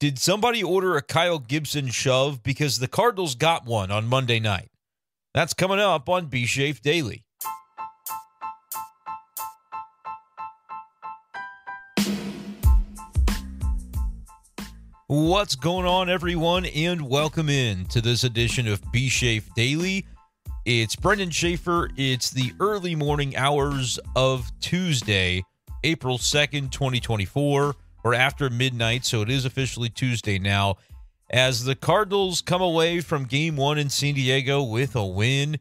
Did somebody order a Kyle Gibson shove? Because the Cardinals got one on Monday night. That's coming up on B Shape Daily. What's going on, everyone, and welcome in to this edition of B Shape Daily. It's Brenden Schaeffer. It's the early morning hours of Tuesday, April 2nd, 2024, or after midnight, so it is officially Tuesday now. As the Cardinals come away from game one in San Diego with a win.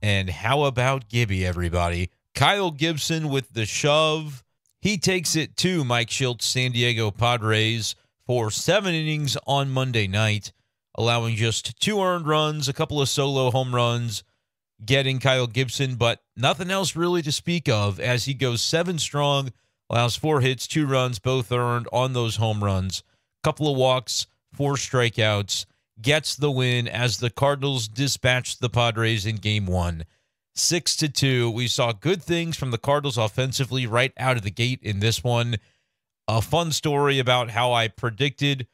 And how about Gibby, everybody? Kyle Gibson with the shove. He takes it to Mike Shildt, San Diego Padres for seven innings on Monday night, allowing just two earned runs, a couple of solo home runs, getting Kyle Gibson, but nothing else really to speak of as he goes seven strong, allows four hits, two runs, both earned on those home runs, couple of walks, four strikeouts, gets the win as the Cardinals dispatched the Padres in game one. Six to two. We saw good things from the Cardinals offensively right out of the gate in this one a fun story about how I predicted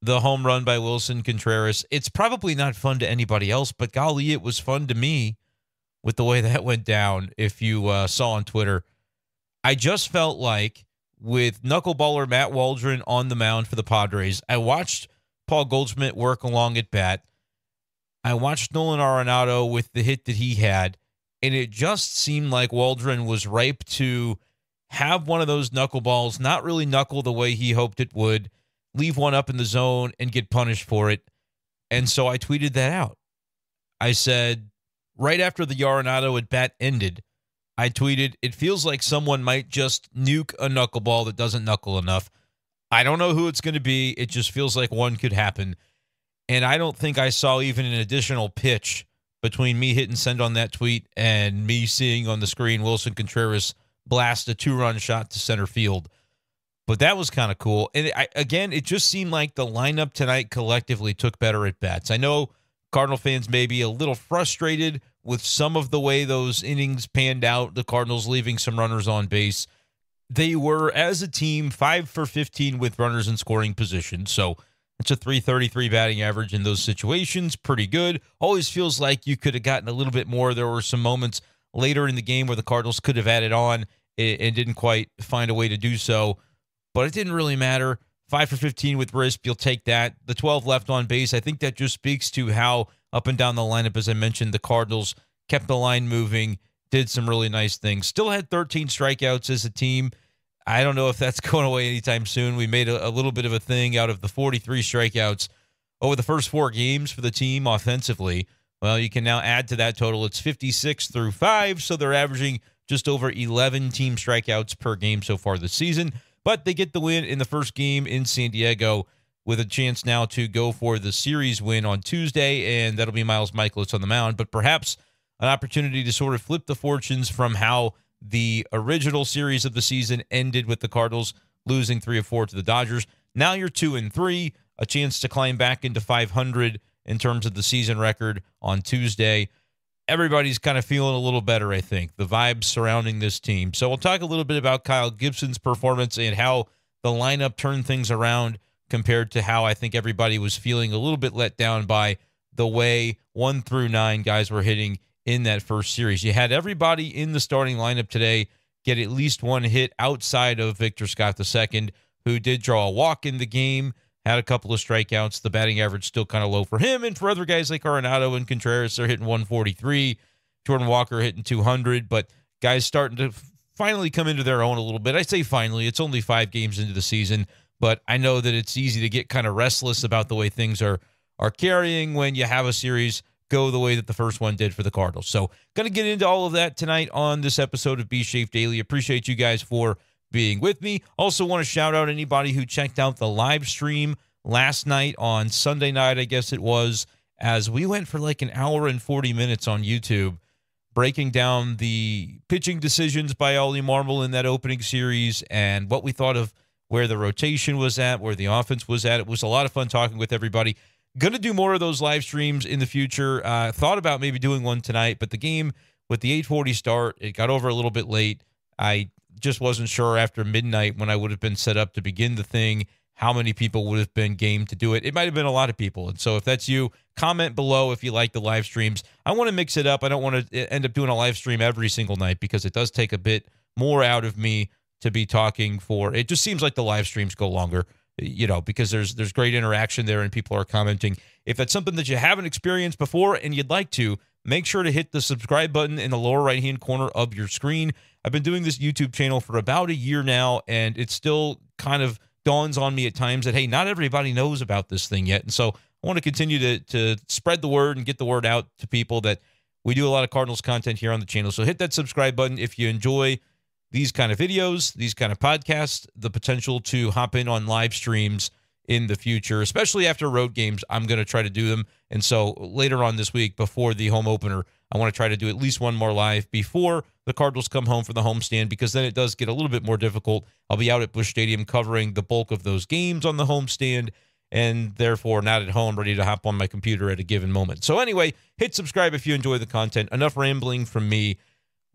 the home run by Willson Contreras. It's probably not fun to anybody else, but golly, it was fun to me with the way that went down. If you uh, saw on Twitter, I just felt like with knuckleballer Matt Waldron on the mound for the Padres, I watched Paul Goldschmidt work along at bat. I watched Nolan Arenado with the hit that he had, and it just seemed like Waldron was ripe to have one of those knuckleballs, not really knuckle the way he hoped it would, leave one up in the zone and get punished for it. And so I tweeted that out. I said, right after the Arenado at bat ended, I tweeted, it feels like someone might just nuke a knuckleball that doesn't knuckle enough. I don't know who it's going to be. It just feels like one could happen. And I don't think I saw even an additional pitch between me hitting send on that tweet and me seeing on the screen Willson Contreras blast a two run shot to center field. But that was kind of cool. And I, again, it just seemed like the lineup tonight collectively took better at bats. I know Cardinal fans may be a little frustrated with some of the way those innings panned out, the Cardinals leaving some runners on base. They were, as a team, 5 for 15 with runners in scoring position. So it's a 333 batting average in those situations. Pretty good. Always feels like you could have gotten a little bit more. There were some moments later in the game where the Cardinals could have added on and didn't quite find a way to do so. But it didn't really matter. Five for 15 with Risp, you'll take that. The 12 left on base, I think that just speaks to how up and down the lineup, as I mentioned, the Cardinals kept the line moving, did some really nice things. Still had 13 strikeouts as a team. I don't know if that's going away anytime soon. We made a, a little bit of a thing out of the 43 strikeouts over the first four games for the team offensively. Well, you can now add to that total. It's 56 through 5, so they're averaging just over 11 team strikeouts per game so far this season. But they get the win in the first game in San Diego with a chance now to go for the series win on Tuesday, and that'll be Miles Mikolas on the mound. But perhaps an opportunity to sort of flip the fortunes from how the original series of the season ended with the Cardinals losing three of four to the Dodgers. Now you're two and three, a chance to climb back into 500 in terms of the season record on Tuesday. Everybody's kind of feeling a little better, I think, the vibes surrounding this team. So we'll talk a little bit about Kyle Gibson's performance and how the lineup turned things around compared to how I think everybody was feeling a little bit let down by the way one through nine guys were hitting in that first series. You had everybody in the starting lineup today get at least one hit outside of Victor Scott II, who did draw a walk in the game had a couple of strikeouts. The batting average still kind of low for him. And for other guys like Arenado and Contreras, they're hitting 143. Jordan Walker hitting 200. But guys starting to finally come into their own a little bit. I say finally, it's only five games into the season, but I know that it's easy to get kind of restless about the way things are are carrying when you have a series go the way that the first one did for the Cardinals. So, going to get into all of that tonight on this episode of B Shape Daily. Appreciate you guys for being with me. Also, want to shout out anybody who checked out the live stream last night on Sunday night, I guess it was, as we went for like an hour and 40 minutes on YouTube breaking down the pitching decisions by Oli Marmol in that opening series and what we thought of where the rotation was at, where the offense was at. It was a lot of fun talking with everybody. Going to do more of those live streams in the future. Uh, thought about maybe doing one tonight, but the game with the 8:40 start, it got over a little bit late. I just wasn't sure after midnight when I would have been set up to begin the thing how many people would have been game to do it. It might have been a lot of people. And so if that's you, comment below if you like the live streams. I want to mix it up. I don't want to end up doing a live stream every single night because it does take a bit more out of me to be talking for. It just seems like the live streams go longer, you know, because there's there's great interaction there and people are commenting. If that's something that you haven't experienced before and you'd like to, make sure to hit the subscribe button in the lower right-hand corner of your screen. I've been doing this YouTube channel for about a year now and it still kind of dawns on me at times that hey, not everybody knows about this thing yet, and so I want to continue to to spread the word and get the word out to people that we do a lot of Cardinals content here on the channel. So hit that subscribe button if you enjoy these kind of videos, these kind of podcasts, the potential to hop in on live streams in the future, especially after road games. I'm going to try to do them. And so later on this week, before the home opener, I want to try to do at least one more live before the Cardinals come home for the homestand because then it does get a little bit more difficult. I'll be out at Busch Stadium covering the bulk of those games on the homestand and therefore not at home ready to hop on my computer at a given moment. So, anyway, hit subscribe if you enjoy the content. Enough rambling from me.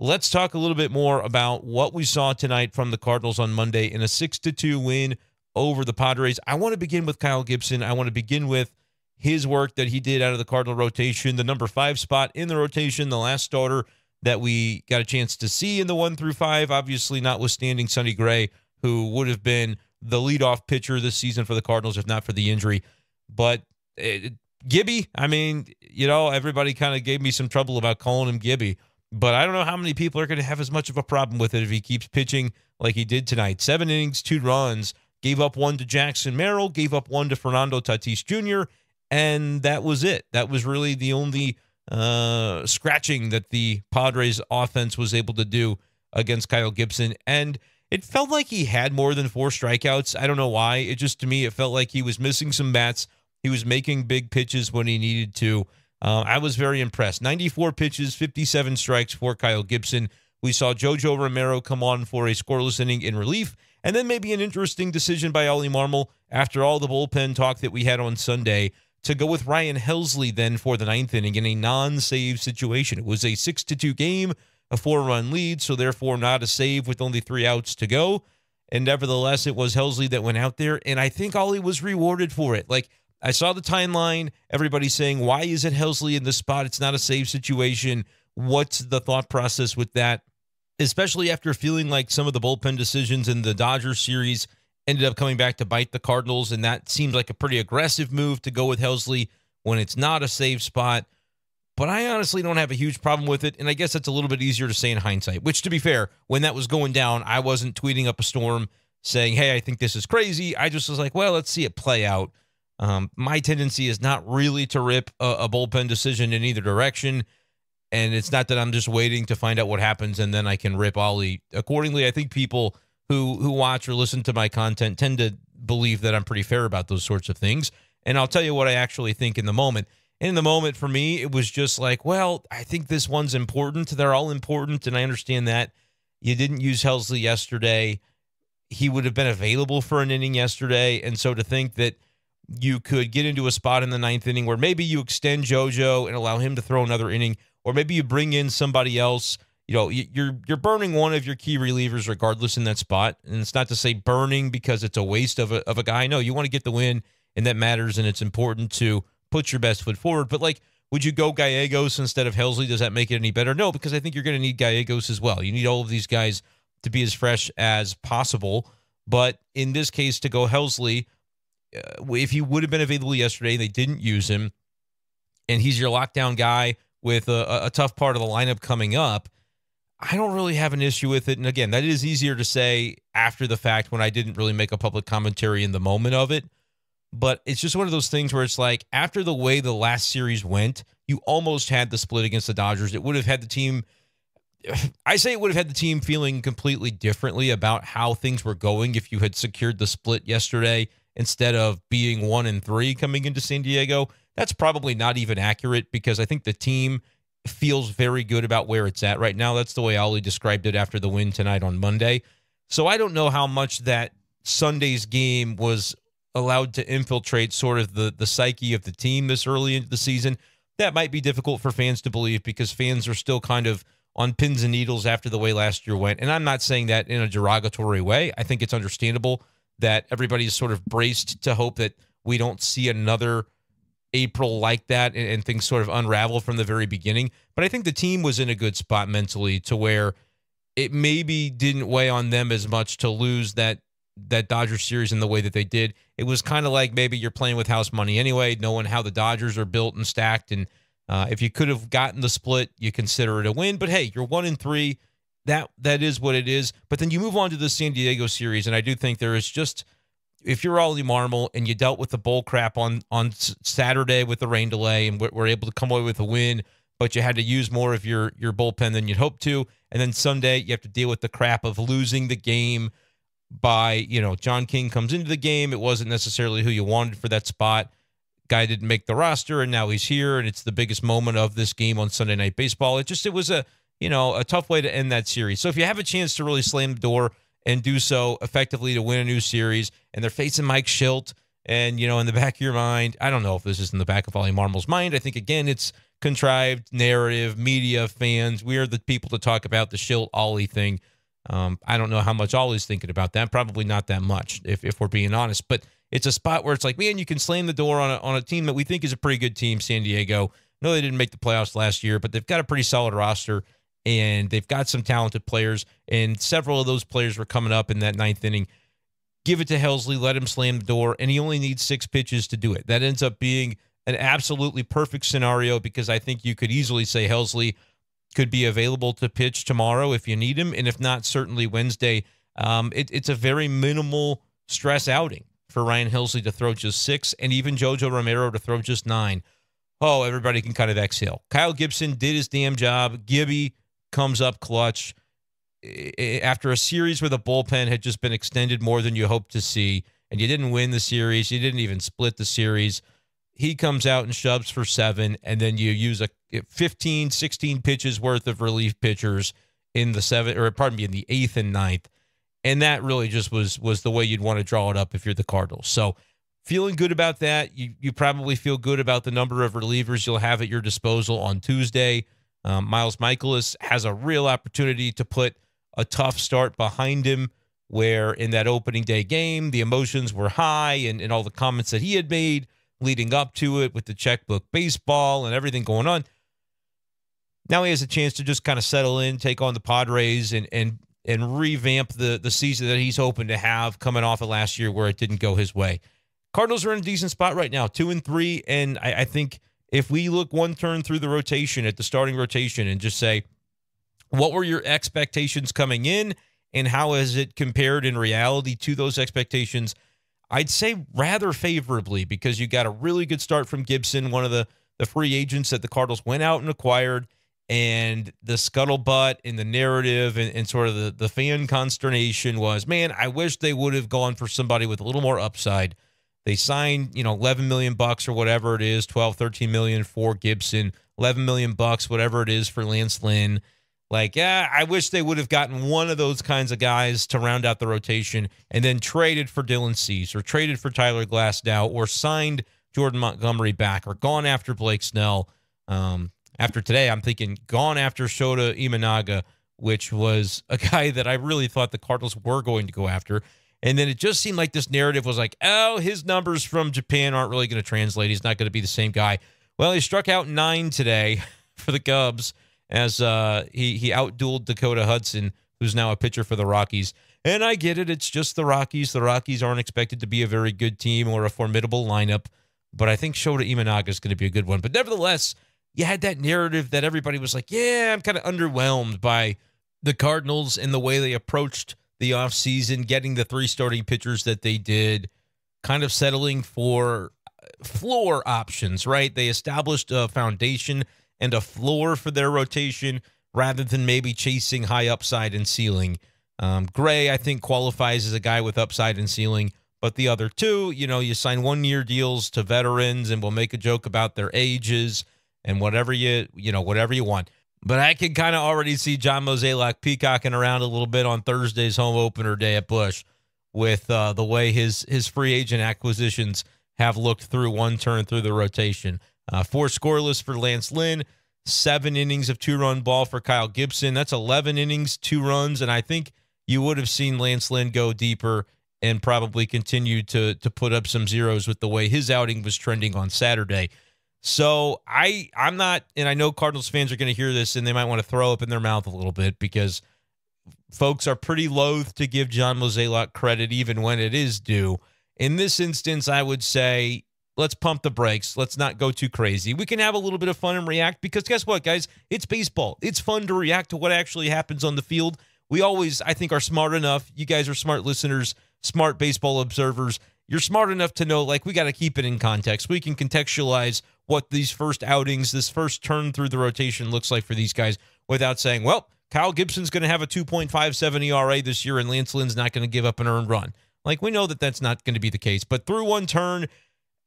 Let's talk a little bit more about what we saw tonight from the Cardinals on Monday in a 6 to 2 win over the Padres. I want to begin with Kyle Gibson. I want to begin with his work that he did out of the Cardinal rotation, the number five spot in the rotation, the last starter that we got a chance to see in the one through five, obviously notwithstanding Sonny Gray, who would have been the leadoff pitcher this season for the Cardinals if not for the injury. But it, Gibby, I mean, you know, everybody kind of gave me some trouble about calling him Gibby, but I don't know how many people are going to have as much of a problem with it if he keeps pitching like he did tonight. Seven innings, two runs, gave up one to Jackson Merrill, gave up one to Fernando Tatis Jr., and that was it. That was really the only uh, scratching that the Padres offense was able to do against Kyle Gibson. And it felt like he had more than four strikeouts. I don't know why. It just, to me, it felt like he was missing some bats. He was making big pitches when he needed to. Uh, I was very impressed. 94 pitches, 57 strikes for Kyle Gibson. We saw Jojo Romero come on for a scoreless inning in relief. And then maybe an interesting decision by Oli Marmol after all the bullpen talk that we had on Sunday to go with Ryan Helsley then for the ninth inning in a non-save situation. It was a six to two game, a four-run lead, so therefore not a save with only three outs to go. And nevertheless, it was Helsley that went out there, and I think Oli was rewarded for it. Like I saw the timeline, everybody saying, "Why is it Helsley in this spot? It's not a safe situation." What's the thought process with that? Especially after feeling like some of the bullpen decisions in the Dodgers series ended up coming back to bite the Cardinals, and that seems like a pretty aggressive move to go with Helsley when it's not a safe spot. But I honestly don't have a huge problem with it, and I guess that's a little bit easier to say in hindsight. Which, to be fair, when that was going down, I wasn't tweeting up a storm saying, "Hey, I think this is crazy." I just was like, "Well, let's see it play out." Um, my tendency is not really to rip a, a bullpen decision in either direction, and it's not that I'm just waiting to find out what happens and then I can rip Oli accordingly. I think people who who watch or listen to my content tend to believe that I'm pretty fair about those sorts of things. And I'll tell you what I actually think in the moment. In the moment, for me, it was just like, well, I think this one's important. They're all important, and I understand that. You didn't use Helsley yesterday. He would have been available for an inning yesterday. And so to think that you could get into a spot in the ninth inning where maybe you extend JoJo and allow him to throw another inning, or maybe you bring in somebody else. You know you're you're burning one of your key relievers regardless in that spot. And it's not to say burning because it's a waste of a, of a guy. No you want to get the win and that matters and it's important to put your best foot forward. But like would you go Gallegos instead of Helsley? Does that make it any better? No because I think you're going to need Gallegos as well. You need all of these guys to be as fresh as possible. But in this case to go Helsley Uh, if he would have been available yesterday they didn't use him and he's your lockdown guy with a, a tough part of the lineup coming up I don't really have an issue with it. And again, that is easier to say after the fact when I didn't really make a public commentary in the moment of it. But it's just one of those things where it's like after the way the last series went, you almost had the split against the Dodgers. It would have had the team. I say it would have had the team feeling completely differently about how things were going if you had secured the split yesterday instead of being one and three coming into San Diego. That's probably not even accurate because I think the team feels very good about where it's at right now. That's the way Oli described it after the win tonight on Monday. So I don't know how much that Sunday's game was allowed to infiltrate sort of the the psyche of the team this early into the season. That might be difficult for fans to believe because fans are still kind of on pins and needles after the way last year went. And I'm not saying that in a derogatory way. I think it's understandable that everybody's sort of braced to hope that we don't see another April like that and, and things sort of unravel from the very beginning. But I think the team was in a good spot mentally to where it maybe didn't weigh on them as much to lose that that Dodger series in the way that they did. It was kind of like maybe you're playing with house money anyway, knowing how the Dodgers are built and stacked. And uh, if you could have gotten the split, you consider it a win. But hey, you're one in three. That that is what it is. But then you move on to the San Diego series, and I do think there is just if you're Oli Marmol and you dealt with the bull crap on on Saturday with the rain delay and were able to come away with a win, but you had to use more of your your bullpen than you'd hoped to, and then Sunday you have to deal with the crap of losing the game by you know John King comes into the game. It wasn't necessarily who you wanted for that spot. Guy didn't make the roster, and now he's here, and it's the biggest moment of this game on Sunday Night Baseball. It just it was a you know a tough way to end that series. So if you have a chance to really slam the door and do so effectively to win a new series. And they're facing Mike Shildt, And, you know, in the back of your mind, I don't know if this is in the back of Oli Marmol's mind. I think, again, it's contrived narrative, media, fans. We are the people to talk about the Shildt Oli thing. Um, I don't know how much Oli's thinking about that. Probably not that much, if, if we're being honest. But it's a spot where it's like, man, you can slam the door on a, on a team that we think is a pretty good team, San Diego. No, they didn't make the playoffs last year, but they've got a pretty solid roster and they've got some talented players, and several of those players were coming up in that ninth inning. Give it to Helsley, let him slam the door, and he only needs six pitches to do it. That ends up being an absolutely perfect scenario because I think you could easily say Helsley could be available to pitch tomorrow if you need him, and if not, certainly Wednesday. Um, it, it's a very minimal stress outing for Ryan Helsley to throw just six, and even JoJo Romero to throw just nine. Oh, everybody can kind of exhale. Kyle Gibson did his damn job. Gibby comes up clutch eh, eh, after a series where the bullpen had just been extended more than you hoped to see, and you didn't win the series, you didn't even split the series. He comes out and shoves for seven, and then you use a eh, 15, 16 pitches worth of relief pitchers in the seven, or pardon me, in the eighth and ninth. And that really just was was the way you'd want to draw it up if you're the Cardinals. So feeling good about that. You you probably feel good about the number of relievers you'll have at your disposal on Tuesday. Um, Miles Mikolas has a real opportunity to put a tough start behind him, where in that opening day game, the emotions were high and, and all the comments that he had made leading up to it with the checkbook baseball and everything going on. Now he has a chance to just kind of settle in, take on the Padres, and and and revamp the the season that he's hoping to have coming off of last year where it didn't go his way. Cardinals are in a decent spot right now, two and three, and I, I think if we look one turn through the rotation at the starting rotation and just say, what were your expectations coming in and how has it compared in reality to those expectations? I'd say rather favorably because you got a really good start from Gibson, one of the, the free agents that the Cardinals went out and acquired. And the scuttlebutt in the narrative and, and sort of the, the fan consternation was, man, I wish they would have gone for somebody with a little more upside they signed, you know, 11 million bucks or whatever it is, 12, 13 million for Gibson, 11 million bucks, whatever it is for Lance Lynn. Like, yeah, I wish they would have gotten one of those kinds of guys to round out the rotation and then traded for Dylan Cease or traded for Tyler Glasnow or signed Jordan Montgomery back or gone after Blake Snell. Um, after today, I'm thinking gone after Shota Imanaga, which was a guy that I really thought the Cardinals were going to go after. And then it just seemed like this narrative was like, oh, his numbers from Japan aren't really going to translate. He's not going to be the same guy. Well, he struck out nine today for the Cubs as uh, he he outdueled Dakota Hudson, who's now a pitcher for the Rockies. And I get it; it's just the Rockies. The Rockies aren't expected to be a very good team or a formidable lineup, but I think Shota Imanaga is going to be a good one. But nevertheless, you had that narrative that everybody was like, "Yeah, I'm kind of underwhelmed by the Cardinals and the way they approached." The offseason, getting the three starting pitchers that they did, kind of settling for floor options, right? They established a foundation and a floor for their rotation rather than maybe chasing high upside and ceiling. Um, Gray, I think, qualifies as a guy with upside and ceiling, but the other two, you know, you sign one year deals to veterans and we'll make a joke about their ages and whatever you, you know, whatever you want. But I can kind of already see John Mozeliak peacocking around a little bit on Thursday's home opener day at Busch with uh, the way his his free agent acquisitions have looked through one turn through the rotation. Uh, four scoreless for Lance Lynn, seven innings of two run ball for Kyle Gibson. That's 11 innings, two runs. And I think you would have seen Lance Lynn go deeper and probably continue to to put up some zeros with the way his outing was trending on Saturday. So I I'm not, and I know Cardinals fans are going to hear this and they might want to throw up in their mouth a little bit because folks are pretty loath to give John Mozeliak credit even when it is due. In this instance, I would say let's pump the brakes. Let's not go too crazy. We can have a little bit of fun and react because guess what, guys? It's baseball. It's fun to react to what actually happens on the field. We always, I think, are smart enough. You guys are smart listeners, smart baseball observers. You're smart enough to know, like, we got to keep it in context. We can contextualize what these first outings, this first turn through the rotation looks like for these guys without saying, well, Kyle Gibson's going to have a 2.57 ERA this year and Lance Lynn's not going to give up an earned run. Like, we know that that's not going to be the case. But through one turn,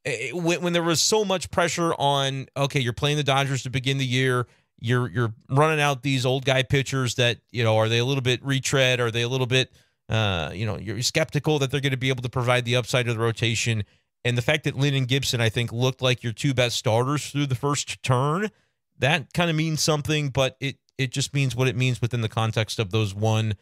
Eh, when, when there was so much pressure on, okay, you're playing the Dodgers to begin the year, you're you're running out these old guy pitchers that you know are they a little bit retread? Are they a little bit, uh, you know, you're skeptical that they're going to be able to provide the upside of the rotation. And the fact that Lynn and Gibson, I think, looked like your two best starters through the first turn, that kind of means something. But it it just means what it means within the context of those one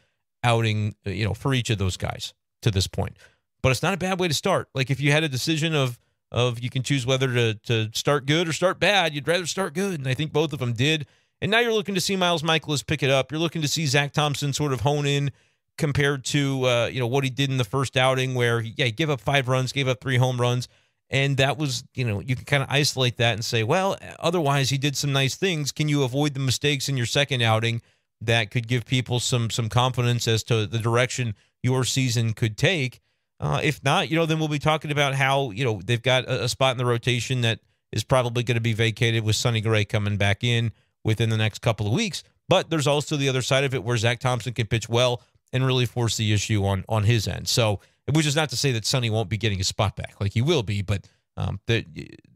outing, you know, for each of those guys to this point. But it's not a bad way to start. Like if you had a decision of of you can choose whether to to start good or start bad. You'd rather start good, and I think both of them did. And now you're looking to see Miles Mikolas pick it up. You're looking to see Zack Thompson sort of hone in compared to uh, you know what he did in the first outing, where he, yeah, he gave up five runs, gave up three home runs, and that was you know you can kind of isolate that and say, well, otherwise he did some nice things. Can you avoid the mistakes in your second outing that could give people some some confidence as to the direction your season could take? Uh, if not, you know, then we'll be talking about how, you know, they've got a, a spot in the rotation that is probably going to be vacated with Sonny Gray coming back in within the next couple of weeks. But there's also the other side of it where Zack Thompson can pitch well and really force the issue on on his end. So, which is not to say that Sonny won't be getting his spot back, like he will be, but um, that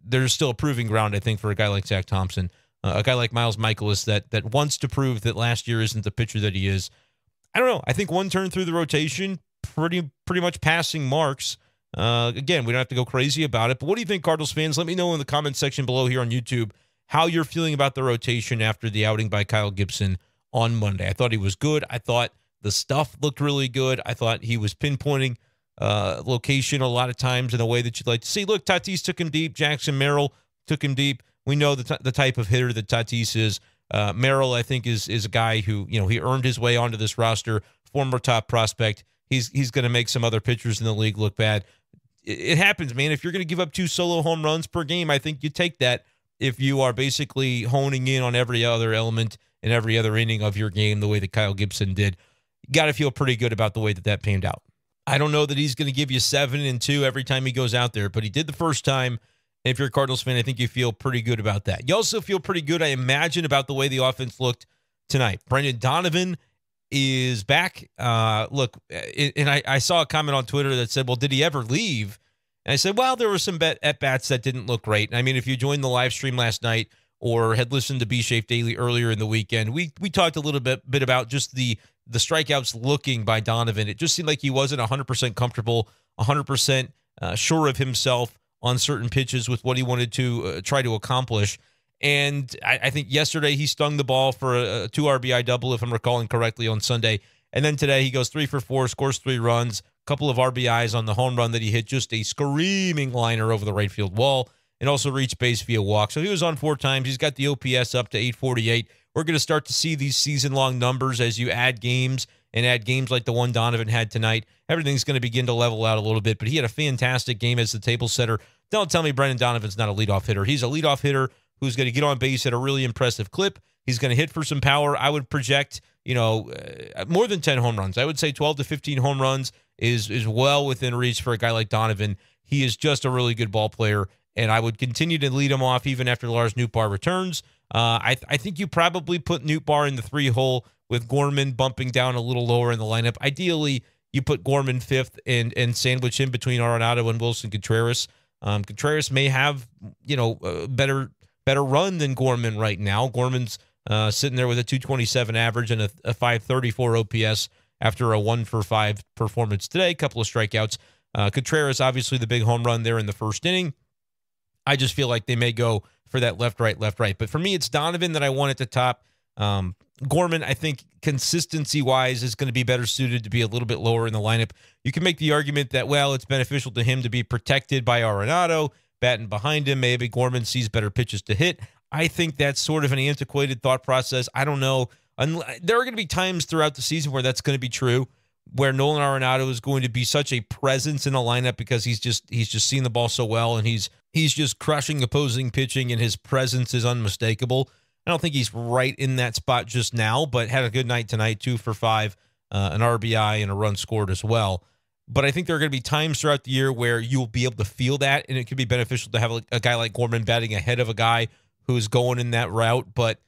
there's still a proving ground, I think, for a guy like Zack Thompson, uh, a guy like Miles Mikolas that that wants to prove that last year isn't the pitcher that he is. I don't know. I think one turn through the rotation pretty pretty much passing marks. Uh, again, we don't have to go crazy about it. But what do you think, Cardinals fans? Let me know in the comment section below here on YouTube how you're feeling about the rotation after the outing by Kyle Gibson on Monday. I thought he was good. I thought the stuff looked really good. I thought he was pinpointing uh, location a lot of times in a way that you'd like to see. Look, Tatis took him deep. Jackson Merrill took him deep. We know the, t- the type of hitter that Tatis is. Uh, Merrill, I think, is is a guy who you know he earned his way onto this roster. Former top prospect he's he's going to make some other pitchers in the league look bad. It, it happens, man. If you're going to give up two solo home runs per game, I think you take that. If you are basically honing in on every other element in every other inning of your game, the way that Kyle Gibson did, got to feel pretty good about the way that that panned out. I don't know that he's going to give you seven and two every time he goes out there, but he did the first time. And if you're a Cardinals fan, I think you feel pretty good about that. You also feel pretty good, I imagine, about the way the offense looked tonight. Brendan Donovan is back. Uh, look, and I, I saw a comment on Twitter that said, "Well, did he ever leave?" And I said, "Well, there were some bet at bats that didn't look great." I mean, if you joined the live stream last night or had listened to B Shape Daily earlier in the weekend, we we talked a little bit bit about just the the strikeouts looking by Donovan. It just seemed like he wasn't 100% comfortable, 100% uh, sure of himself on certain pitches with what he wanted to uh, try to accomplish. And I, I, think yesterday he stung the ball for a, a two RBI double, if I'm recalling correctly, on Sunday. And then today he goes three for four, scores three runs, couple of RBIs on the home run that he hit, just a screaming liner over the right field wall, and also reached base via walk. So he was on four times. He's got the OPS up to 848. We're going to start to see these season long numbers as you add games and add games like the one Donovan had tonight. Everything's going to begin to level out a little bit, but he had a fantastic game as the table setter. Don't tell me Brendan Donovan's not a leadoff hitter. He's a leadoff hitter who's going to get on base at a really impressive clip. He's going to hit for some power. I would project, you know, uh, more than 10 home runs. I would say 12 to 15 home runs is is well within reach for a guy like Donovan. He is just a really good ball player, and I would continue to lead him off even after Lars Nootbaar returns. Uh, I, th- I think you probably put Nootbaar in the three hole with Gorman bumping down a little lower in the lineup. Ideally, you put Gorman fifth and and sandwich in between Arenado and Willson Contreras. Um, Contreras may have you know uh, better better run than Gorman right now. Gorman's uh, sitting there with a 227 average and a, a 534 OPS after a one for five performance today. A couple of strikeouts. Uh, Contreras, obviously, the big home run there in the first inning. I just feel like they may go for that left, right, left, right. But for me, it's Donovan that I want at the top. Um, Gorman, I think consistency wise, is going to be better suited to be a little bit lower in the lineup. You can make the argument that, well, it's beneficial to him to be protected by Arenado, batting behind him. Maybe Gorman sees better pitches to hit. I think that's sort of an antiquated thought process. I don't know. There are going to be times throughout the season where that's going to be true, where Nolan Arenado is going to be such a presence in the lineup because he's just he's just seen the ball so well and he's he's just crushing opposing pitching and his presence is unmistakable. I don't think he's right in that spot just now, but had a good night tonight, two for five, uh, an RBI and a run scored as well. But I think there are going to be times throughout the year where you'll be able to feel that, and it could be beneficial to have a, a guy like Gorman batting ahead of a guy who's going in that route. But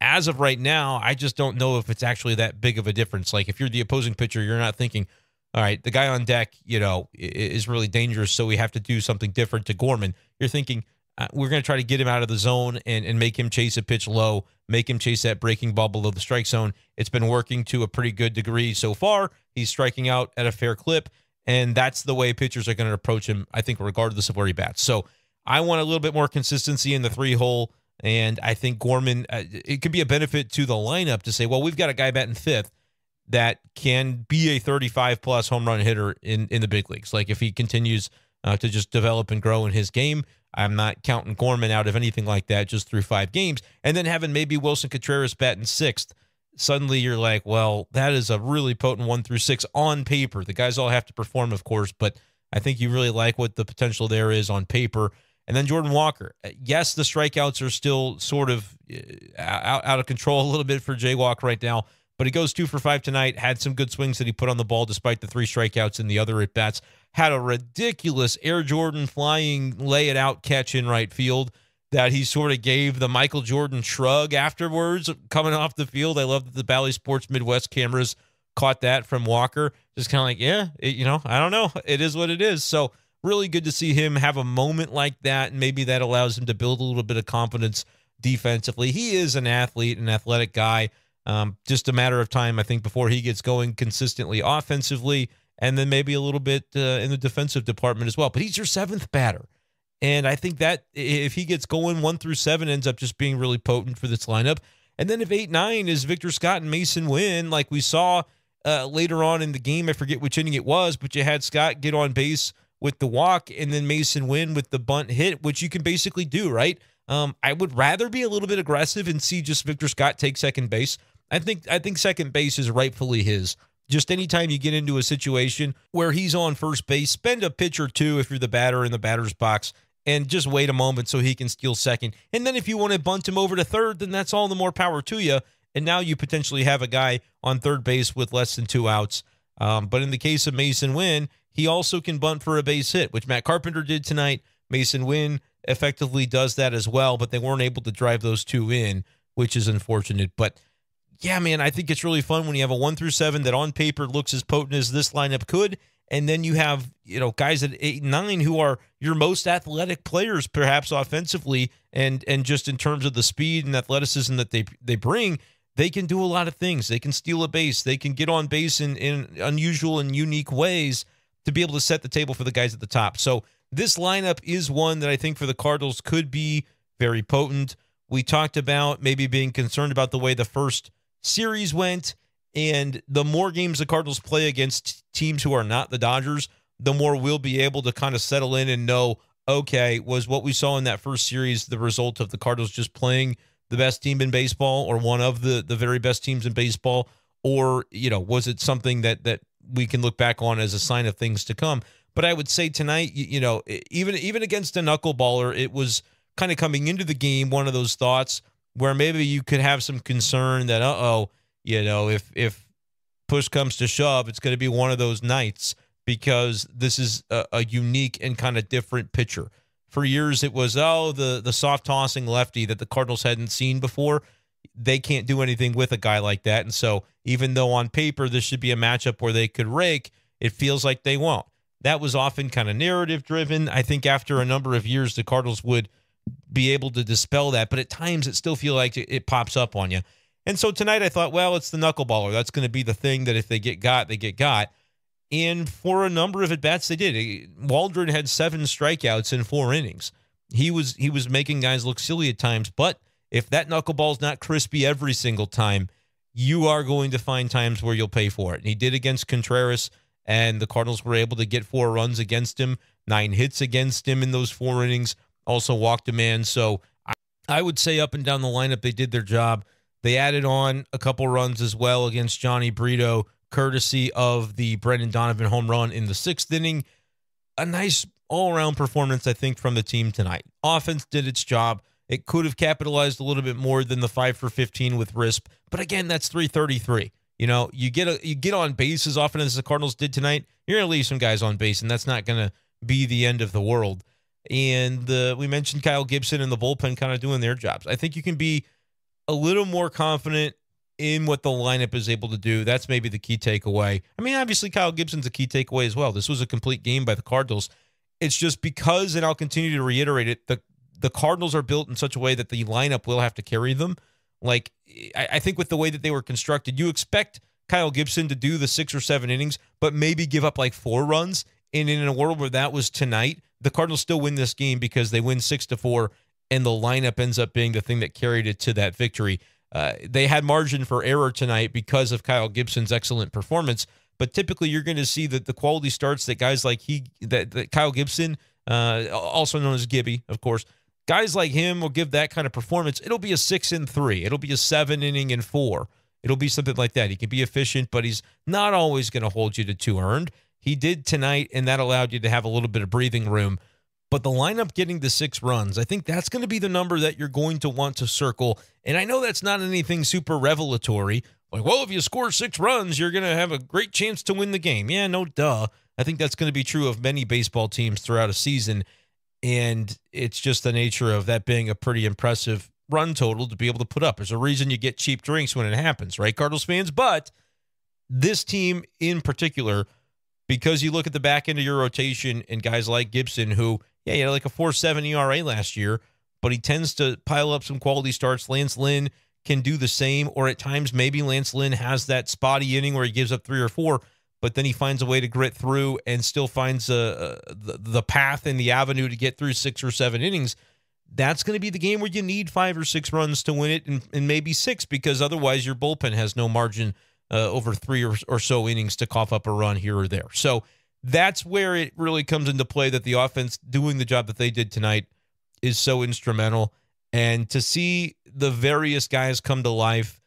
as of right now, I just don't know if it's actually that big of a difference. Like if you're the opposing pitcher, you're not thinking, all right, the guy on deck, you know, is really dangerous, so we have to do something different to Gorman. You're thinking, uh, we're going to try to get him out of the zone and, and make him chase a pitch low, make him chase that breaking ball below the strike zone. It's been working to a pretty good degree so far. He's striking out at a fair clip, and that's the way pitchers are going to approach him, I think, regardless of where he bats. So I want a little bit more consistency in the three hole, and I think Gorman, uh, it could be a benefit to the lineup to say, well, we've got a guy batting fifth that can be a 35 plus home run hitter in, in the big leagues. Like if he continues uh, to just develop and grow in his game, I'm not counting Gorman out of anything like that just through five games. And then having maybe Willson Contreras batting sixth, suddenly you're like, well, that is a really potent one through six on paper. The guys all have to perform, of course, but I think you really like what the potential there is on paper. And then Jordan Walker. Uh, yes, the strikeouts are still sort of uh, out, out of control a little bit for Jay Walk right now, but he goes two for five tonight. Had some good swings that he put on the ball despite the three strikeouts in the other at bats had a ridiculous Air Jordan flying lay it out catch in right field that he sort of gave the Michael Jordan shrug afterwards coming off the field. I love that the Bally Sports Midwest cameras caught that from Walker. Just kind of like, yeah, it, you know, I don't know. It is what it is. So really good to see him have a moment like that. And maybe that allows him to build a little bit of confidence defensively. He is an athlete, an athletic guy. Um, just a matter of time, I think, before he gets going consistently offensively and then maybe a little bit uh, in the defensive department as well. But he's your seventh batter. And I think that if he gets going one through seven, ends up just being really potent for this lineup. And then if eight, nine is Victor Scott and Masyn Winn, like we saw uh, later on in the game, I forget which inning it was, but you had Scott get on base with the walk and then Masyn Winn with the bunt hit, which you can basically do, right? Um, I would rather be a little bit aggressive and see just Victor Scott take second base. I think I think second base is rightfully his just anytime you get into a situation where he's on first base, spend a pitch or two if you're the batter in the batter's box and just wait a moment so he can steal second. And then if you want to bunt him over to third, then that's all the more power to you. And now you potentially have a guy on third base with less than two outs. Um, but in the case of Masyn Winn, he also can bunt for a base hit, which Matt Carpenter did tonight. Masyn Winn effectively does that as well, but they weren't able to drive those two in, which is unfortunate. But yeah, man, I think it's really fun when you have a one through seven that on paper looks as potent as this lineup could. And then you have, you know, guys at eight nine who are your most athletic players, perhaps offensively, and and just in terms of the speed and athleticism that they they bring, they can do a lot of things. They can steal a base, they can get on base in, in unusual and unique ways to be able to set the table for the guys at the top. So this lineup is one that I think for the Cardinals could be very potent. We talked about maybe being concerned about the way the first series went. And the more games the Cardinals play against teams who are not the Dodgers, the more we'll be able to kind of settle in and know, okay, was what we saw in that first series the result of the Cardinals just playing the best team in baseball or one of the the very best teams in baseball or you know was it something that that we can look back on as a sign of things to come but i would say tonight you, you know even even against a knuckleballer it was kind of coming into the game one of those thoughts where maybe you could have some concern that, uh oh, you know, if if push comes to shove, it's going to be one of those nights because this is a, a unique and kind of different pitcher. For years, it was oh the the soft tossing lefty that the Cardinals hadn't seen before. They can't do anything with a guy like that, and so even though on paper this should be a matchup where they could rake, it feels like they won't. That was often kind of narrative driven. I think after a number of years, the Cardinals would be able to dispel that, but at times it still feel like it, it pops up on you. And so tonight I thought, well, it's the knuckleballer. That's going to be the thing that if they get got, they get got. And for a number of at bats, they did. Waldron had seven strikeouts in four innings. He was he was making guys look silly at times, but if that knuckleball's not crispy every single time, you are going to find times where you'll pay for it. And he did against Contreras, and the Cardinals were able to get four runs against him, nine hits against him in those four innings, also walked a man. So I, I would say up and down the lineup, they did their job. They added on a couple runs as well against Jhony Brito, courtesy of the Brendan Donovan home run in the sixth inning. A nice all around performance, I think, from the team tonight. Offense did its job. It could have capitalized a little bit more than the five for 15 with Risp, but again, that's 333. You know, you get a you get on base as often as the Cardinals did tonight. You're gonna leave some guys on base, and that's not gonna be the end of the world. And uh, we mentioned Kyle Gibson and the bullpen kind of doing their jobs. I think you can be a little more confident in what the lineup is able to do. That's maybe the key takeaway. I mean, obviously Kyle Gibson's a key takeaway as well. This was a complete game by the Cardinals. It's just because, and I'll continue to reiterate it, the the Cardinals are built in such a way that the lineup will have to carry them. Like I, I think with the way that they were constructed, you expect Kyle Gibson to do the six or seven innings, but maybe give up like four runs. And in a world where that was tonight, the Cardinals still win this game because they win six to four, and the lineup ends up being the thing that carried it to that victory. Uh, they had margin for error tonight because of Kyle Gibson's excellent performance, but typically you're going to see that the quality starts that guys like he that, that Kyle Gibson, uh, also known as Gibby, of course, Guys like him will give that kind of performance. It'll be a six and three. It'll be a seven inning and four. It'll be something like that. He can be efficient, but he's not always going to hold you to two earned. He did tonight, and that allowed you to have a little bit of breathing room. But the lineup getting the six runs, I think that's going to be the number that you're going to want to circle. And I know that's not anything super revelatory. Like, well, if you score six runs, you're going to have a great chance to win the game. Yeah, no duh. I think that's going to be true of many baseball teams throughout a season. And it's just the nature of that being a pretty impressive run total to be able to put up. There's a reason you get cheap drinks when it happens, right, Cardinals fans? But this team in particular, because you look at the back end of your rotation and guys like Gibson, who, yeah, he had like a 4.7 ERA last year, but he tends to pile up some quality starts. Lance Lynn can do the same, or at times maybe Lance Lynn has that spotty inning where he gives up three or four but then he finds a way to grit through and still finds a, a the, the path and the avenue to get through six or seven innings. That's going to be the game where you need five or six runs to win it, and, and maybe six, because otherwise your bullpen has no margin uh, over three or, or so innings to cough up a run here or there. So that's where it really comes into play that the offense doing the job that they did tonight is so instrumental. And to see the various guys come to life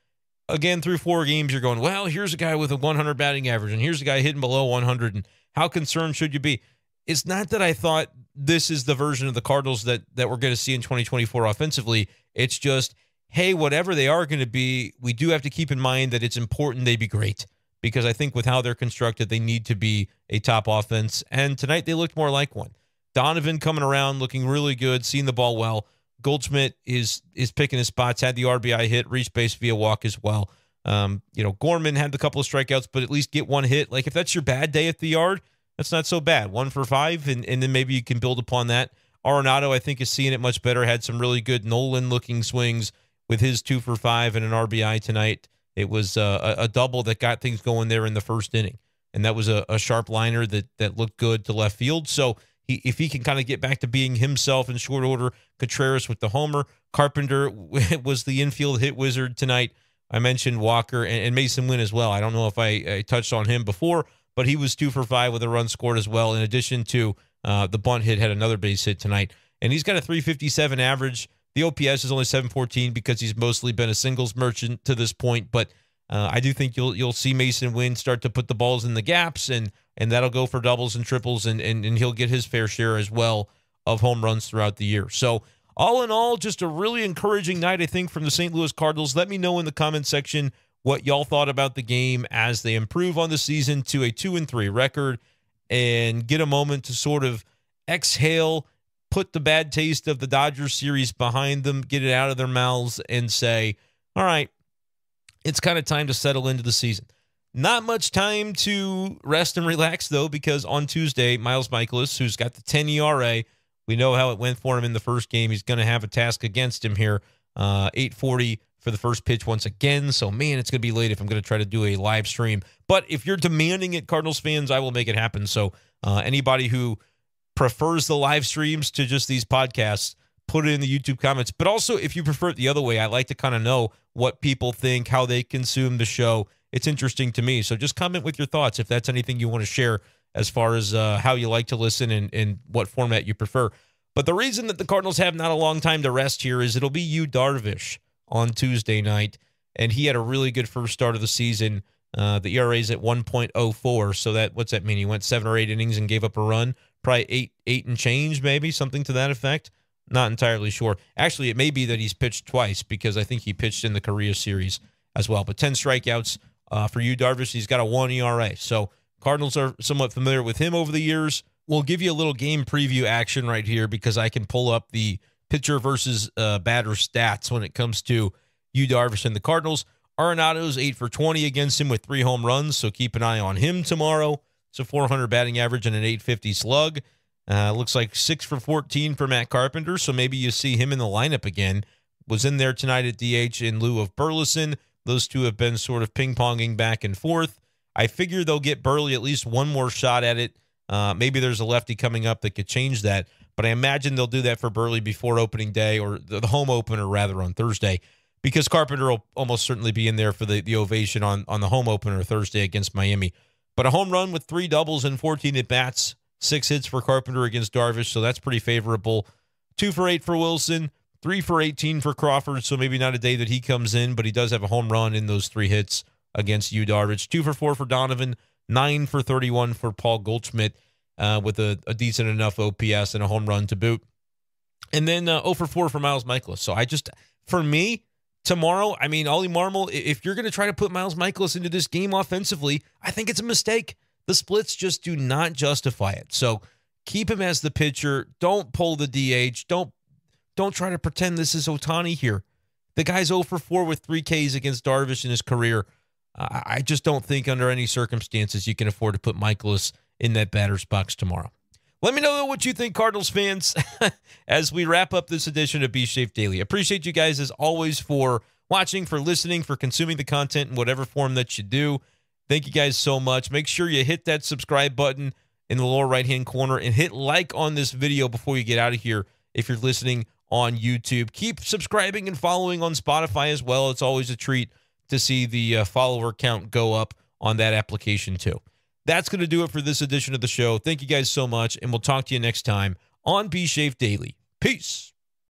again through four games, you're going, well, here's a guy with a 100 batting average, and here's a guy hitting below 100. And how concerned should you be? It's not that I thought this is the version of the Cardinals that that we're going to see in 2024 offensively. It's just, hey, whatever they are going to be, we do have to keep in mind that it's important they be great because I think with how they're constructed, they need to be a top offense. And tonight they looked more like one. Donovan coming around, looking really good, seeing the ball well. Goldschmidt is is picking his spots. Had the RBI hit, reached base via walk as well. Um, you know, Gorman had a couple of strikeouts, but at least get one hit. Like if that's your bad day at the yard, that's not so bad. One for five, and and then maybe you can build upon that. Arenado, I think, is seeing it much better. Had some really good Nolan looking swings with his two for five and an RBI tonight. It was uh, a, a double that got things going there in the first inning, and that was a, a sharp liner that that looked good to left field. So he, if he can kind of get back to being himself in short order, Contreras with the homer, Carpenter was the infield hit wizard tonight. I mentioned Walker and, and Masyn Winn as well. I don't know if I, I, touched on him before, but he was two for five with a run scored as well. In addition to uh, the bunt hit, had another base hit tonight, and he's got a 357 average. The OPS is only 714 because he's mostly been a singles merchant to this point, but uh, I do think you'll you'll see Masyn Winn start to put the balls in the gaps and and that'll go for doubles and triples, and, and, and he'll get his fair share as well of home runs throughout the year. So, all in all, just a really encouraging night, I think, from the St. Louis Cardinals. Let me know in the comment section what y'all thought about the game as they improve on the season to a two and three record and get a moment to sort of exhale, put the bad taste of the Dodgers series behind them, get it out of their mouths, and say, all right, it's kind of time to settle into the season. Not much time to rest and relax, though, because on Tuesday, Miles Mikolas, who's got the 10 ERA, we know how it went for him in the first game. He's going to have a task against him here. Uh, 840 for the first pitch once again. So, man, it's going to be late if I'm going to try to do a live stream. But if you're demanding it, Cardinals fans, I will make it happen. So, uh, anybody who prefers the live streams to just these podcasts, put it in the YouTube comments. But also, if you prefer it the other way, I like to kind of know what people think, how they consume the show. It's interesting to me. So just comment with your thoughts if that's anything you want to share as far as uh, how you like to listen and, and what format you prefer. But the reason that the Cardinals have not a long time to rest here is it'll be Yu Darvish on Tuesday night. And he had a really good first start of the season. Uh, the ERA is at 1.04. So that what's that mean? He went seven or eight innings and gave up a run. Probably eight, eight and change, maybe something to that effect. Not entirely sure. Actually, it may be that he's pitched twice because I think he pitched in the Korea series as well. But 10 strikeouts uh, for Yu Darvish. He's got a one ERA. So Cardinals are somewhat familiar with him over the years. We'll give you a little game preview action right here because I can pull up the pitcher versus uh, batter stats when it comes to Yu Darvish and the Cardinals. Arenado's 8 for 20 against him with three home runs, so keep an eye on him tomorrow. It's a 400 batting average and an 850 slug. Uh, looks like 6 for 14 for Matt Carpenter, so maybe you see him in the lineup again. Was in there tonight at DH in lieu of Burleson. Those two have been sort of ping ponging back and forth. I figure they'll get Burley at least one more shot at it. Uh, maybe there's a lefty coming up that could change that, but I imagine they'll do that for Burley before opening day or the home opener rather on Thursday because Carpenter will almost certainly be in there for the, the ovation on, on the home opener Thursday against Miami. But a home run with three doubles and 14 at bats, six hits for Carpenter against Darvish, so that's pretty favorable. Two for eight for Willson, three for 18 for Crawford, so maybe not a day that he comes in, but he does have a home run in those three hits against Yu, Darvish. Two for four for Donovan, nine for 31 for Paul Goldschmidt uh, with a, a, decent enough OPS and a home run to boot. And then uh, 0 for 4 for Miles Mikolas. So I just, for me, tomorrow, I mean, Oli Marmol, if you're going to try to put Miles Mikolas into this game offensively, I think it's a mistake. The splits just do not justify it. So keep him as the pitcher. Don't pull the DH. Don't don't try to pretend this is Ohtani here. The guy's 0 for 4 with three Ks against Darvish in his career. I just don't think under any circumstances you can afford to put Mikolas in that batter's box tomorrow. Let me know what you think, Cardinals fans, as we wrap up this edition of B Shape Daily. Appreciate you guys as always for watching, for listening, for consuming the content in whatever form that you do. Thank you guys so much. Make sure you hit that subscribe button in the lower right hand corner and hit like on this video before you get out of here if you're listening on YouTube. Keep subscribing and following on Spotify as well. It's always a treat to see the uh, follower count go up on that application too. That's going to do it for this edition of the show. Thank you guys so much, and we'll talk to you next time on B Shape Daily. Peace.